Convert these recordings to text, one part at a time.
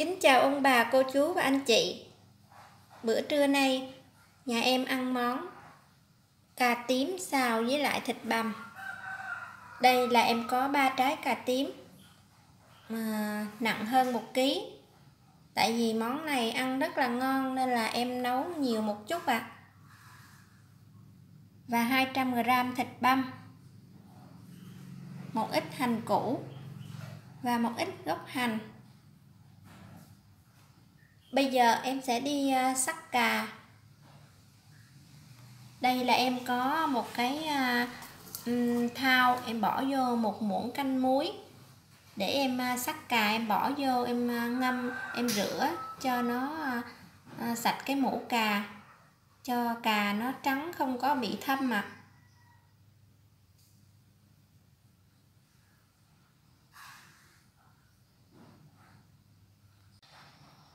Kính chào ông bà, cô chú và anh chị. Bữa trưa nay nhà em ăn món cà tím xào với lại thịt bằm. Đây là em có 3 trái cà tím mà nặng hơn 1 kg Tại vì món này ăn rất là ngon nên là em nấu nhiều một chút ạ. À. Và 200g thịt băm. Một ít hành củ và một ít gốc hành bây giờ em sẽ đi à, uh, sắc cà. Đây là em có một cái uh, thao em bỏ vô một muỗng canh muối. Để em à, uh, sắc cà em bỏ vô em uh, ngâm em rửa cho nó uh, uh, sạch cái mũ cà. Cho cà nó trắng không có bị thâm mà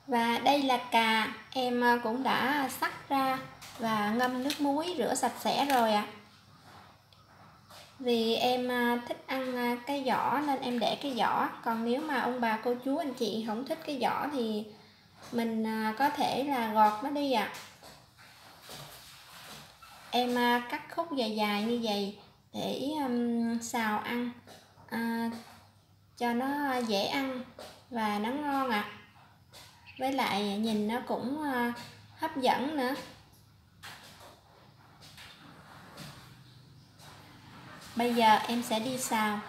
và đây là cà em à, cũng đã sắc ra và ngâm nước muối rửa sạch sẽ rồi ạ à. vì em à, thích ăn à, cái vỏ nên em để cái vỏ còn nếu mà ông bà cô chú anh chị không thích cái vỏ thì mình có thể là gọt nó đi ạ à. em cắt khúc dài dài như vậy để um, xào ăn à, cho nó dễ ăn và nó ngon ạ à với lại nhìn nó cũng ờ, hấp dẫn nữa. Bây giờ em sẽ đi xào.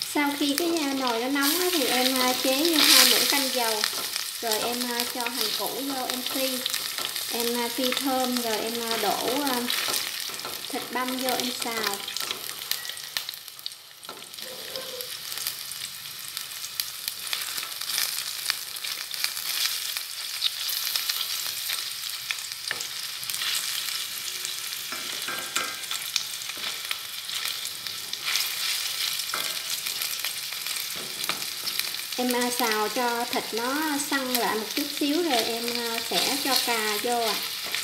Sau khi cái nồi nó nóng thì em ờ, chế như hai muỗng canh dầu, rồi em ờ, cho hành củ vô em phi. Em phi thơm rồi em đổ thịt băm vô em xào. Em à, xào cho thịt nó săn lại một chút xíu rồi em à, sẽ cho cà vô ạ à.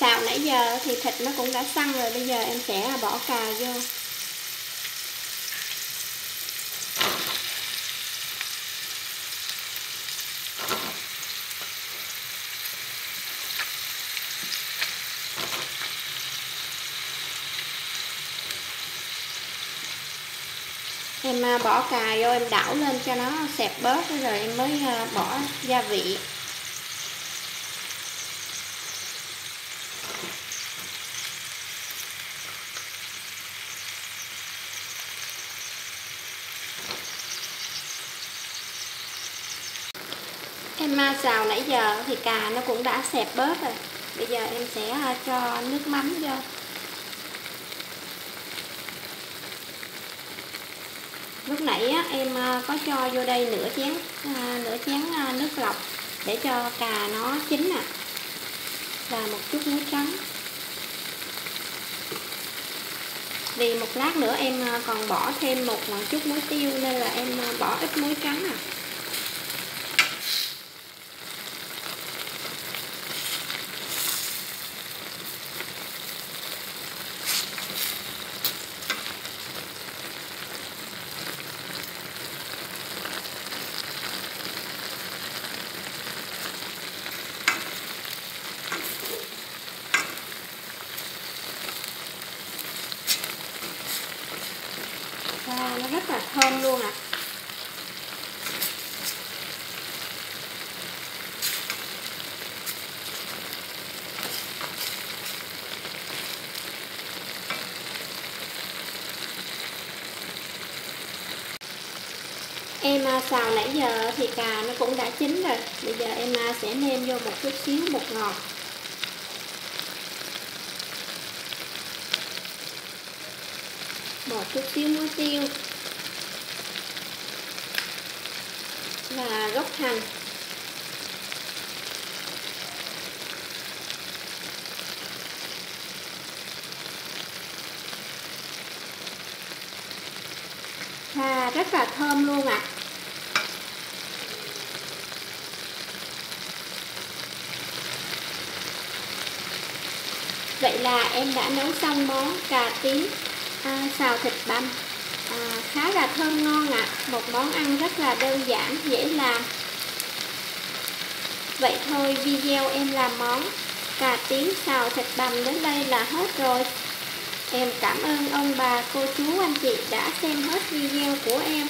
Xào nãy giờ thì thịt nó cũng đã săn rồi, bây giờ em sẽ bỏ cà vô. Em à, bỏ cà vô, em đảo lên cho nó xẹp bớt rồi em mới à, bỏ gia vị. Em à, xào nãy giờ thì cà nó cũng đã xẹp bớt rồi. Bây giờ em sẽ à, cho nước mắm vô. Lúc nãy á, em à, có cho vô đây nửa chén à, nửa chén nước lọc để cho cà nó chín nè và một chút muối trắng. Vì một lát nữa em còn bỏ thêm một chút muối tiêu nên là em bỏ ít muối trắng à em luôn ạ. À. em xào nãy giờ thì cà nó cũng đã chín rồi. Bây giờ em à, sẽ nêm vô một chút xíu, bột ngọt. Một chút xíu muối tiêu. và gốc hành và rất là thơm luôn ạ à. Vậy là em đã nấu xong món cà tím à, xào thịt băm à, khá là thơm ngon ạ à. một món ăn rất là đơn giản dễ làm vậy thôi video em làm món cà tím xào thịt bằm đến đây là hết rồi em cảm ơn ông bà cô chú anh chị đã xem hết video của em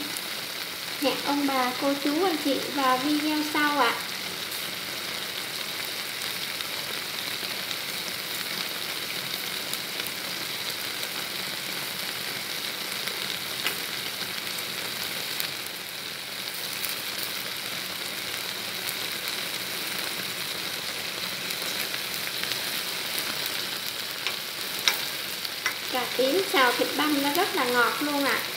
hẹn ông bà cô chú anh chị vào video sau ạ à. Cà tím xào thịt băm nó rất là ngọt luôn ạ à.